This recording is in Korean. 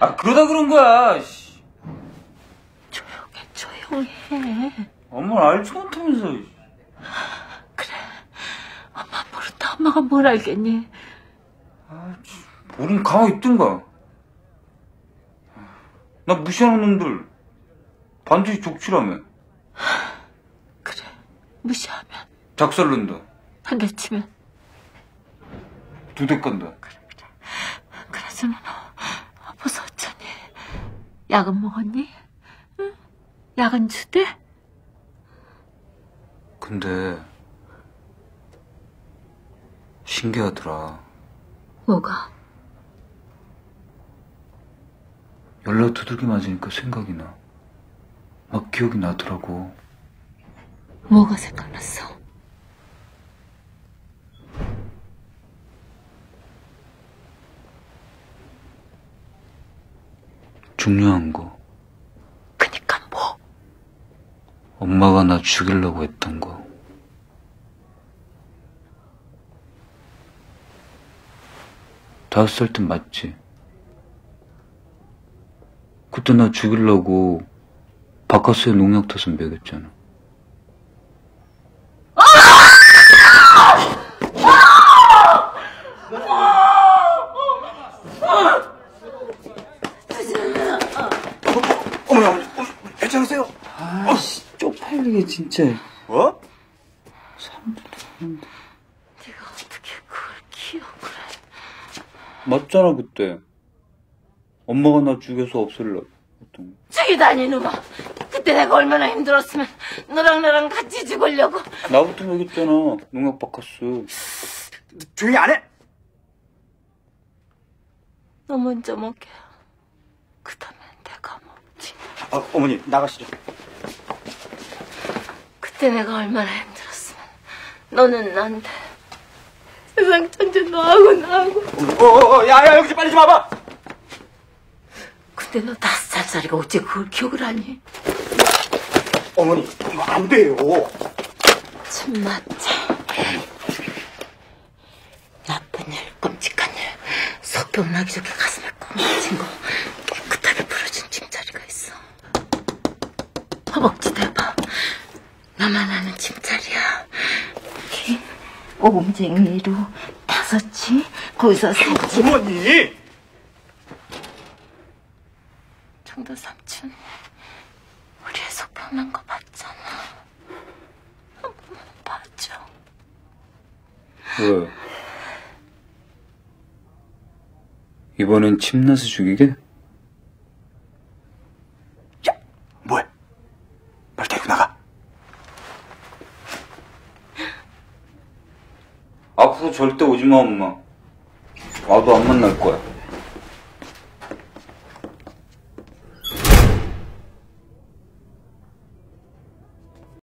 아 그러다 그런 거야. 씨. 조용해 조용해 엄마 알지 못하면서. 엄마 모른다 엄마가 뭘 알겠니 모르면 가만히 있든가. 나 무시하는 놈들 반드시 족치라며. 그래 무시하면 작살난다. 한 대 치면 두 대 간다. 그래서 너 아파서 어쩌니 약은 먹었니? 응? 약은 주대? 근데 신기하더라. 뭐가? 연락 두들기 맞으니까 생각이 나. 막 기억이 나더라고. 뭐가 생각났어? 중요한 거. 그니까 뭐? 엄마가 나 죽이려고 했던 거. 다섯 살 땐 맞지? 그때 나 죽이려고 바카스에 농약 타서 먹였잖아. 어머니, 어머니, 어머니, 괜찮으세요? 아씨, 쪽팔리게 진짜. 뭐? 네가 어떻게 그걸 기억을 해? 맞잖아, 그때. 엄마가 나 죽여서 없앨려고 했던 거. 죽이다니 누가 그때 내가 얼마나 힘들었으면 너랑 나랑 같이 죽으려고 나부터 먹였잖아, 농약 바카스. 조용히 안 해? 너 먼저 먹게 그 다음에 내가 먹지 아, 어머니, 나가시죠. 그때 내가 얼마나 힘들었으면 너는 나한테 세상 천재 너하고 나하고 어, 어, 어, 야, 야, 여기 좀 빨리 좀 와봐! 근데 너 다섯 살짜리가 어째 그걸 기억을 하니? 어머니, 이거 안 돼요. 참 맞자 나쁜 일 끔찍한 일 석병 나기 좋게 가슴에 꽉 맺힌 거 깨끗하게 풀어준 짐자리가 있어 허벅지 대봐 나만 아는 짐자리야 키 오금쟁이로 다섯치 거기서 셋치 어머니! 청도 삼촌 우리의 속병 난거 봤잖아 한 번만 봐줘 왜? 이번엔 침나서 죽이게? 야, 뭐해? 빨리 데리고 나가. 앞으로 절대 오지 마, 엄마. 와도 안 만날 거야.